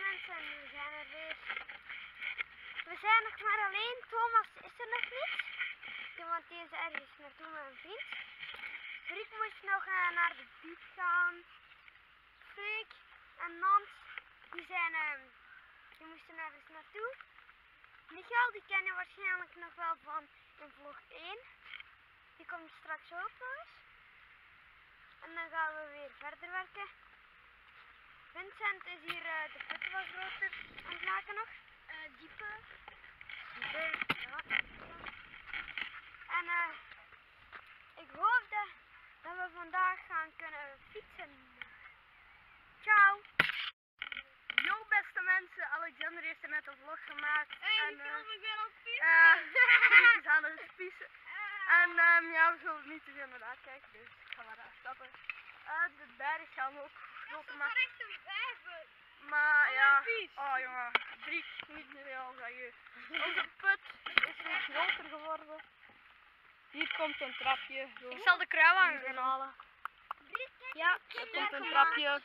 mensen, we zijn er weer. We zijn nog maar alleen, Thomas is er nog niet. Want die is ergens naartoe met een vriend. Riek moest nog eh, naar de buurt gaan. Freek en Nans, die zijn, ehm, die moesten ergens naartoe. Michael, die ken je waarschijnlijk nog wel van in vlog 1. Die komt straks ook nog. En dan gaan we weer verder werken. Vincent is hier eh, de put wat groter aan het maken nog. Eh dieper. Dieper, ja. En eh, ik hoop dat, dat we vandaag gaan kunnen fietsen. Ciao. Yo beste mensen, Alexander heeft er net een vlog gemaakt. Hey, en, eh, ik ben op eh, Freek is aan het spiezen. En ehm, ja, we zullen niet te veel naar daar kijken, dus ik ga maar daar stappen. Eh, de berg gaan we ook groter maken. echt een vijver. Maar Oh, ja, oh jongen, drie, niet meer al zeg je. Onze put is weer groter geworden. Hier komt een trapje. Zo. Ik zal de kruiwagen Hier inhalen. Ja, Er komt een trapje.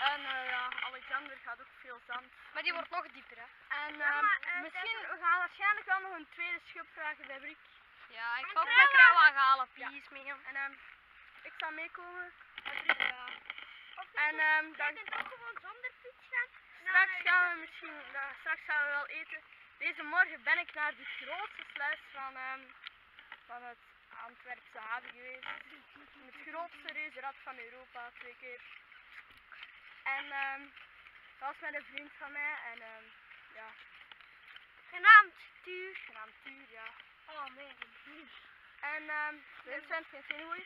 En eh, ja, Alexander gaat ook veel zand. Maar die wordt nog dieper, hè? En Ja, ehm, maar, eh, misschien, we gaan waarschijnlijk wel nog een tweede schub vragen bij Brik. Ja, ik ga ook mijn kruiwagen. halen, Ja. please, Mirjam. En ehm, ik zal meekomen. ja. En ehm, dan, ook gewoon zonder fiets gaan? straks gaan we misschien, nou, straks gaan we wel eten. Deze morgen ben ik naar de grootste sluis van, ehm, van het Antwerpse haven geweest. Het grootste reuzenrad van Europa, twee keer. En ehm, dat was met een vriend van mij en ja, Genaamd Tuur. genaamd Tuur, ja. Oh, man. En ehm Vincent, geen zin hoe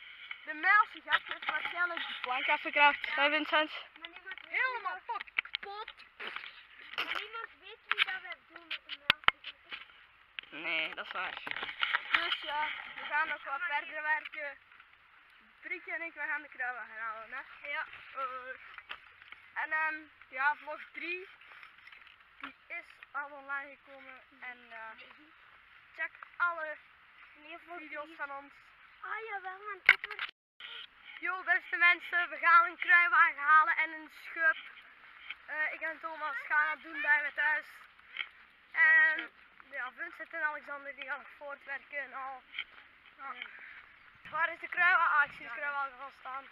De Mijlse gast heeft waarschijnlijk de plank afgekraakt. Hè Vincent? Maar niemand weet Helemaal fuck kapot. dat- maar niemand weet wie dat we doen met de melk. Nee, dat is waar. Dus ja, we gaan nog wat verder werken. Briekje en ik, we gaan de kruiwagen halen, hè? Ja. en ehm ja, vlog 3, die is al online gekomen. En eh, check alle video's van ons. Ah, jawel, man. Yo beste mensen, we gaan een kruiwagen halen en een schub. Eh, ik en Thomas gaan dat doen bij me thuis. En ja, Vincent en Alexander die gaan voortwerken en al. Ja. Waar is de kruiwagen? Ah, ik zie de kruiwagen al staan.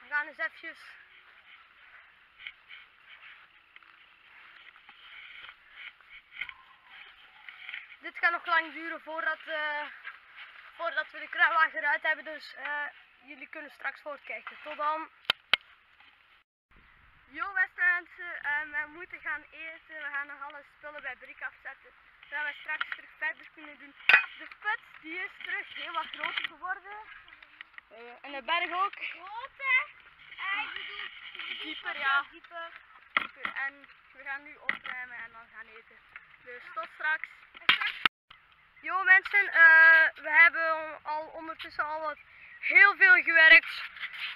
We gaan eens eventjes. Dit gaat nog lang duren voordat, eh, voordat we de kruiwagen eruit hebben, dus eh, jullie kunnen straks voortkijken. Tot dan. Yo beste mensen, eh, wij moeten gaan eten. We gaan nog alle spullen bij Brik afzetten. Zodat we straks terug verder kunnen doen. De put die is terug heel wat groter geworden. Eh, en de berg ook. Grote. Ik bedoel... Dieper, ja. Dieper. Dieper. En we gaan nu opruimen en dan gaan eten. Dus tot straks. Yo mensen, eh, we hebben al ondertussen al wat heel veel gewerkt.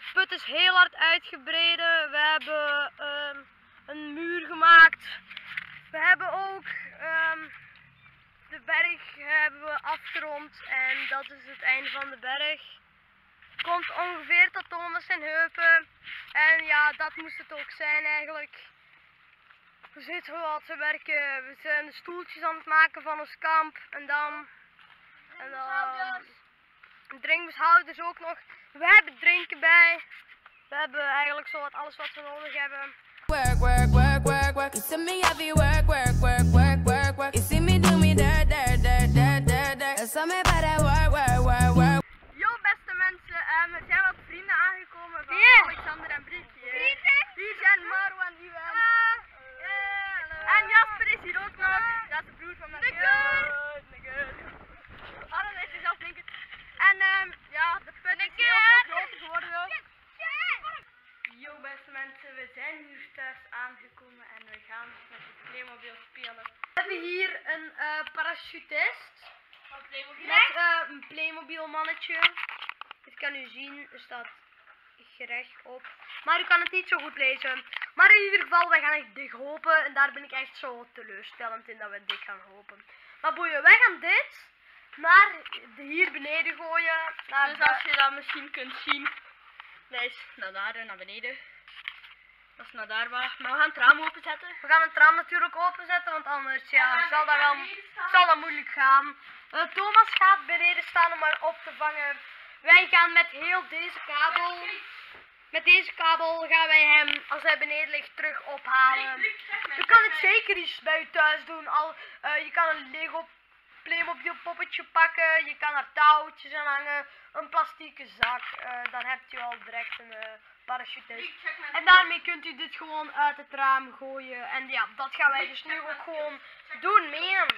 De put is heel hard uitgebreid. We hebben ehm, een muur gemaakt. We hebben ook ehm, de berg hebben we afgerond en dat is het einde van de berg. Komt ongeveer tot Thomas en heupen. En ja, dat moest het ook zijn eigenlijk. We zitten wel te werken. We zijn de stoeltjes aan het maken van ons kamp. En dan... En dan... Drinkbeshouders ook nog. We hebben drinken bij. We hebben eigenlijk zo wat alles wat we nodig hebben. Work, work, work, work, work. You see me heavy work, work, work, work, work, work. You see me do me dirt, dirt, dirt, dirt, dirt, dirt. Saw me by that work, work. Yo beste mensen, eh, er zijn wat vrienden aangekomen van Hier. Alexander en Briekje. Vrienden? Hier zijn Marwan en Iwan. En Jasper is hier ook nog. Dat is de broer van mijn Nigger. Nigger. Arne heeft zelf drinken. En ehm, ja, de put is heel Nigger. veel groter geworden. Yo beste mensen, we zijn hier thuis aangekomen en we gaan met de Playmobil spelen. We hebben hier een Met eh, een Playmobil mannetje. Dit kan u zien, er staat gerecht op. Maar u kan het niet zo goed lezen. Maar in ieder geval, wij gaan echt dik hopen. En daar ben ik echt zo teleurstellend in dat we dik gaan hopen. Maar boeien, wij gaan dit naar hier beneden gooien. Dus als je dat misschien kunt zien. Wijs naar daar en naar beneden. Dat naar daar waar. Maar we gaan het raam openzetten. We gaan het raam natuurlijk openzetten, want anders ja, zal dat wel zal dat moeilijk gaan. Eh, Thomas gaat beneden staan om haar op te vangen. Wij gaan met heel deze kabel, met deze kabel gaan wij hem, als hij beneden ligt, terug ophalen. Je kan het zeker iets bij je thuis doen. Al, eh, je kan een Lego Playmobil poppetje pakken. Je kan er touwtjes aan hangen. Een plastieke zak. eh, dan hebt u al direct een parachute. En daarmee kunt u dit gewoon uit het raam gooien. En ja, dat gaan wij dus nu ook gewoon doen, man.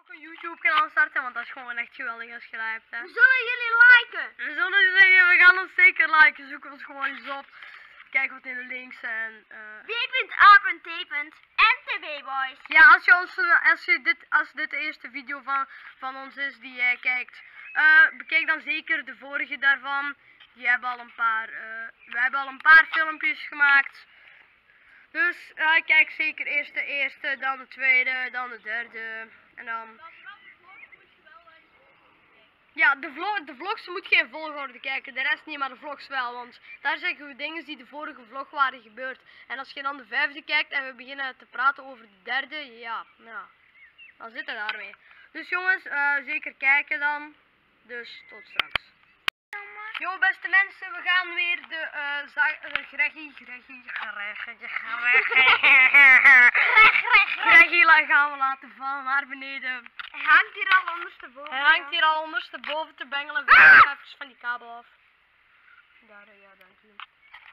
Ook een YouTube kanaal starten, want dat is gewoon echt geweldig als je dat hebt. Hè. We zullen jullie liken. We zullen zeggen, we gaan ons zeker liken. Zoek ons gewoon eens op. Kijk wat in de links en... eh, TB Boys. Ja, als, je ons, eh, als, je dit, als dit de eerste video van, van ons is die jij kijkt, eh, bekijk dan zeker de vorige daarvan. Die hebben al een paar, eh, we hebben al een paar filmpjes gemaakt. Dus eh, kijk zeker eerst de eerste, dan de tweede, dan de derde. En dan... Ja, de, vlog, de vlogs moet geen volgorde kijken, de rest niet, maar de vlogs wel. Want daar zeggen we dingen die de vorige vlog waren gebeurd. En als je dan de vijfde kijkt en we beginnen te praten over de derde, ja, ja dan zit het daarmee. Dus jongens, eh, zeker kijken dan. Dus tot straks. Yo beste mensen, we gaan weer de eh eh, Greggie, Greggie, Greggie, Greggie, Greggie la- gaan we laten vallen naar beneden. Hij hangt hier al ondersteboven. Hij hangt hier al ondersteboven te bengelen. Gaan even van die kabel af. Daar, ja, dank u.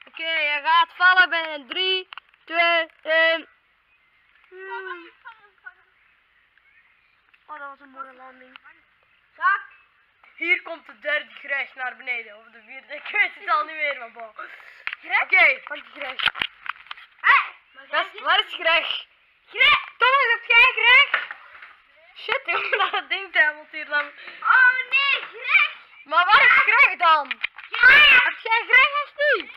Oké, hij gaat vallen binnen 3, 2, 1. Hmm. Oh, dat was een mooie landing. Zak. Hier komt de derde Greg naar beneden. Of de vierde, ik weet het al niet meer, maar bon. Oké, pak die. Hé! Best, waar is Greg? Greg! Thomas, heb jij Greg? Dat het ding tuimelt hier dan. Oh nee, Greg! Maar waar is Greg dan? Greg! Heb jij Greg of niet?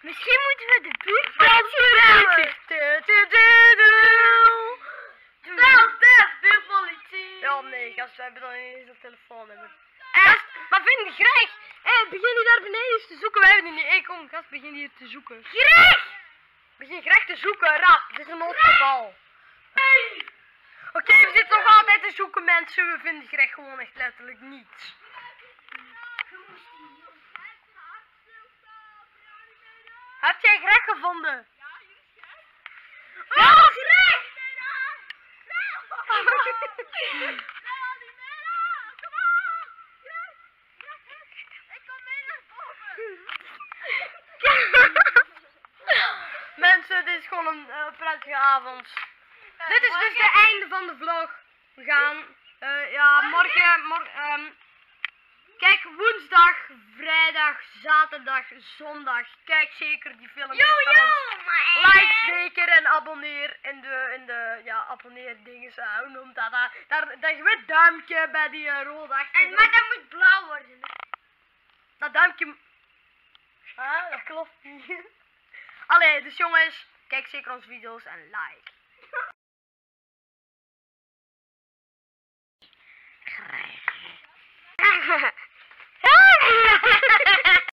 Misschien moeten we de buurt Bel de buurtpolitie! Ja, nee, gast, we hebben dan niet eens een telefoonnummer. Gast, maar vind je Greg? Hé, begin die daar beneden eens te zoeken. Wij hebben die niet. Hé, kom, gast, begin hier te zoeken. Greg! Begin Greg te zoeken, rap. Dit is een noodgeval. Te zoeken, mensen. We vinden Greg gewoon echt letterlijk niets. Heb jij Greg gevonden? Oh, Greg! Mensen, dit is gewoon een eh, prettige avond. dit is dus het einde van de vlog. We gaan, eh, ja, morgen, morgen, ehm, kijk, woensdag, vrijdag, zaterdag, zondag. Kijk zeker die filmpjes Yo, yo! Like zeker en abonneer in de, in de, ja, abonneer dingen, hoe noemt dat? Daar, daar, dat wit duimpje bij die uh, rode achter. En, maar dat moet blauw worden. Dat duimpje... Ah, dat klopt niet. Allee, dus jongens, kijk zeker onze video's en like.